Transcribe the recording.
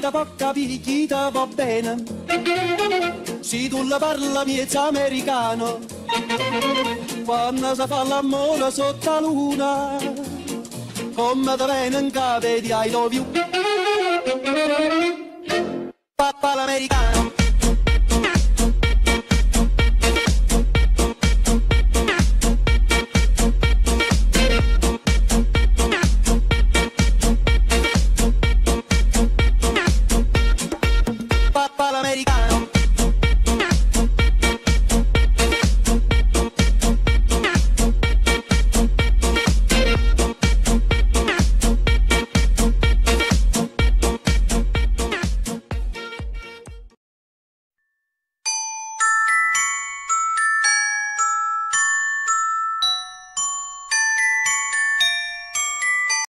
da poca chi va bene. Se tu la parla miezza americano, quando si fa l'amore sotto la luna, come te viene in cave di I love you. Papà l'americano.